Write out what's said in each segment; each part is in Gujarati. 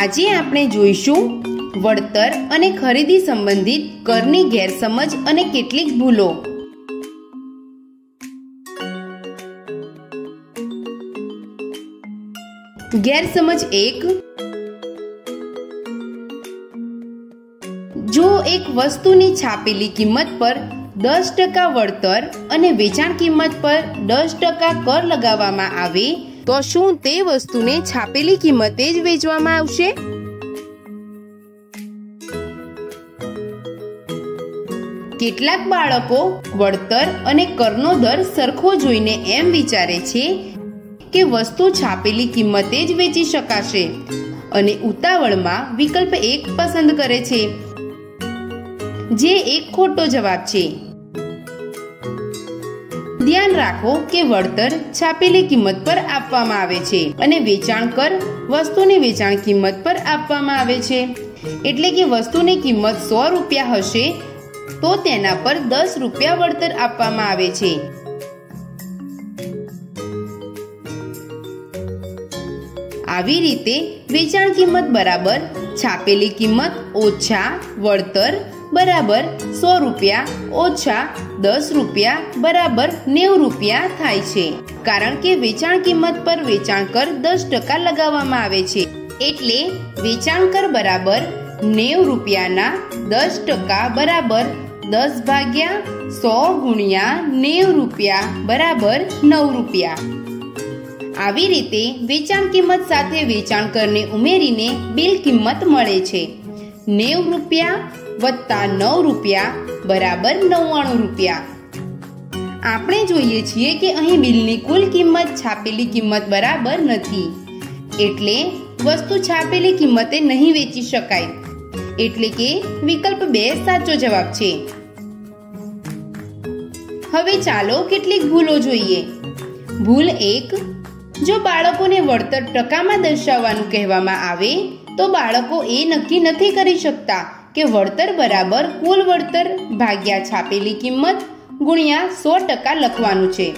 આજે આપણે જોઈશું વળતર અને ખરીદી સંબંધિત કરની ગેરસમજ અને કેટલીક ભૂલો. ગેરસમજ એક. જો એક વસ્તુની છાપેલી કિંમત પર દસ ટકા વળતર અને વેચાણ કિંમત પર દસ ટકા કર લગાવવામાં આવે તો શું તે વસ્તુને છાપેલી કિંમતે જ વેચવામાં આવશે? કેટલાક બાળકો વળતર અને કરનો દર સરખો જોઈને એમ વિચારે છે કે વસ્તુ છાપેલી કિંમતે જ વેચી શકાશે અને ઉતાવળમાં વિકલ્પ એક પસંદ કરે છે. જે એક ખોટો જવાબ છે. ધ્યાન રાખો કે વળતર છાપેલી કિંમત પર આપવામાં આવે છે અને વેચાણ કર વસ્તુની વેચાણ કિંમત પર આપવામાં આવે છે. એટલે કે વસ્તુની કિંમત સો રૂપિયા હશે, તો તેના પર દસ રૂપિયા વળતર આપવામાં આવે છે. આવી રીતે વેચાણ કિંમત બરાબર છાપેલી કિંમત ઓછા વળતર બરાબર સો રૂપિયા ઓછા દસ રૂપિયા બરાબર નેવું રૂપિયા થાય છે. કારણ કે વેચાણ કિંમત પર વેચાણ કર દસ ટકા લગાવવામાં આવે છે. એટલે વેચાણ કર બરાબર નેવું રૂપિયાના દસ ટકા બરાબર દસ ભાગ્યા સો ગુણ્યા નેવું રૂપિયા બરાબર નવ રૂપિયા. આવી રીતે વેચાણ કિંમત સાથે વેચાણ કરને ઉમેરીને બિલ કિંમત મળે છે. નેવ રૂપિયા વત્તા નવ રૂપિયા બરાબર નવ્વાણું રૂપિયા. આપણે જોઈએ છીએ કે અહીં બિલની કુલ કિંમત છાપેલી કિંમત બરાબર નથી. એટલે વસ્તુ છાપેલી કિંમતે નહીં વેચી શકાય. એટલે કે વિકલ્પ બે સાચો જવાબ છે. હવે ચાલો કેટલીક ભૂલો જોઈએ. ભૂલ એક, જો બાળકોને વળતર ટકામાં દર્શાવવાનું કહેવામાં આવે, તો બાળકો એ નક્કી નથી કરી શકતા. કે વળતર બરાબર કુલ વળતર ભાગ્યા છાપેલી કિંમત ગુણ્યા સો ટકા લખવાનું છે.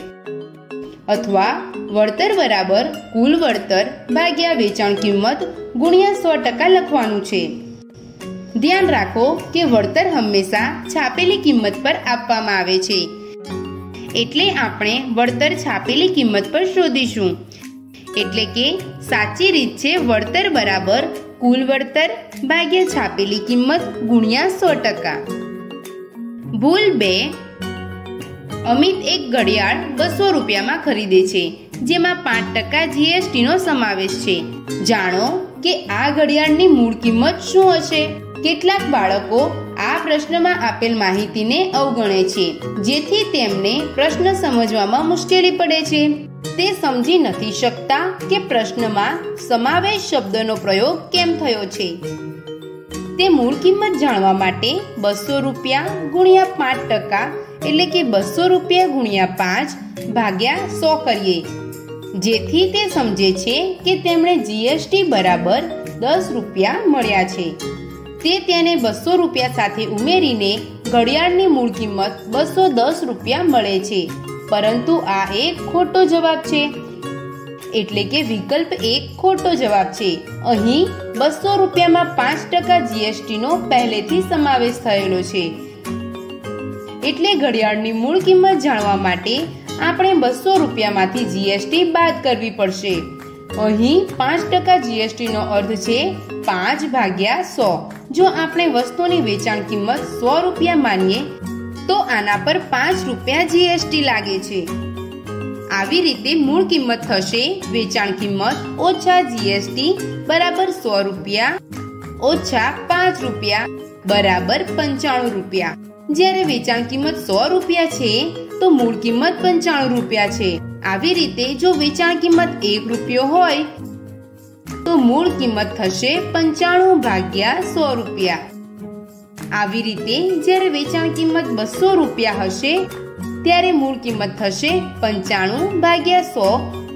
અથવા વળતર બરાબર કુલ વળતર ભાગ્યા વેચાણ કિંમત ગુણ્યા સો ટકા લખવાનું છે. ધ્યાન રાખો કે વળતર હંમેશા છાપેલી કિંમત પર આપવામાં આવે છે. એટલે આપણે વળતર છાપેલી કિંમત પર શોધીશું. એટલે કે સાચી રીત છે વળતર બરાબર, કુલ વળતર ભાગ્યા છાપેલી કિંમત ગુણ્યા સો ટકા. ભૂલ બે, અમિત એક ઘડિયાળ બસો રૂપિયામાં ખરીદે છે, જેમાં પાંચ ટકા જીએસટી નો સમાવેશ છે. જાણો કે આ ઘડિયાળની મૂળ કિંમત શું હશે? કેટલાક બાળકો આ પ્રશ્નમાં આપેલ માહિતીને અવગણે છે, જેથી તેમને પ્રશ્ન સમજવામાં મુશ્કેલી પડે છે. તે સમજી નથી શકતા કે પ્રશ્નમાં સમાવેશ શબ્દનો પ્રયોગ કેમ થયો છે. તે મૂળ કિંમત જાણવા માટે બસો રૂપિયા ગુણ્યા પાંચ ટકા એટલે કે બસો રૂપિયા ગુણ્યા પાંચ ભાગ્યા સો કરીએ. જેથી તે સમજે છે કે તેમણે જીએસટી બરાબર દસ રૂપિયા મળ્યા છે. તે તેને બસો રૂપિયા સાથે ઉમેરીને ઘડિયાળની મૂળ કિંમત બસો દસ રૂપિયા મળે છે. પરંતુ આ એક ખોટો જવાબ છે. એટલે કે વિકલ્પ એક ખોટો જવાબ છે. અહીં બસો રૂપિયામાં પાંચ ટકા જીએસટી નો પહેલેથી સમાવેશ થયેલો છે. એટલે ઘડિયાળની મૂળ કિંમત જાણવા માટે આપણે બસો રૂપિયામાંથી જીએસટી બાદ કરવી પડશે. અહીં પાંચ ટકા જીએસટી નો અર્થ છે પાંચ ભાગ્યા સો. જો આપણે વસ્તુની વેચાણ કિંમત સો રૂપિયા માનીએ તો આના પર પાંચ રૂપિયા જીએસટી લાગે છે. આવી રીતે મૂળ કિંમત થશે, વેચાણ કિંમત ઓછા જીએસટી બરાબર સો રૂપિયા, ઓછા પાંચ રૂપિયા, બરાબર પંચાણું રૂપિયા. જ્યારે વેચાણ કિંમત સો રૂપિયા છે, તો મૂળ કિંમત પંચાણું રૂપિયા છે. આવી રીતે જો વેચાણ કિંમત એક રૂપિયો હોય, તો મૂળ કિંમત થશે પંચાણું ભાગ્યા સો રૂપિયા. આવી રીતે જ્યારે વેચાણ કિંમત બસો રૂપિયા હશે, ત્યારે મૂળ કિંમત થશે પંચાણું ભાગ્યા સો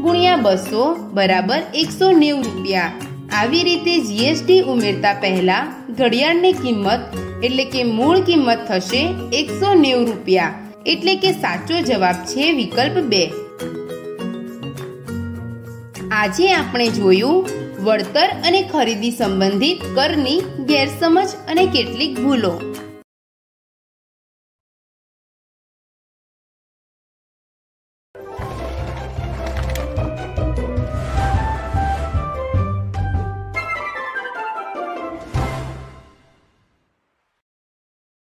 ગુણ્યા બસો બરાબર એકસો નેવું રૂપિયા. આવી રીતે જીએસટી ઉમેરતા પહેલા ઘડિયાળની કિંમત, એટલે કે મૂળ કિંમત થશે એકસો નેવું રૂપિયા. એટલે કે સાચો જવાબ છે વિકલ્પ બે. આજે આપણે જોયું વળતર અને ખરીદી સંબંધિત કરની ગેરસમજ અને કેટલીક ભૂલો.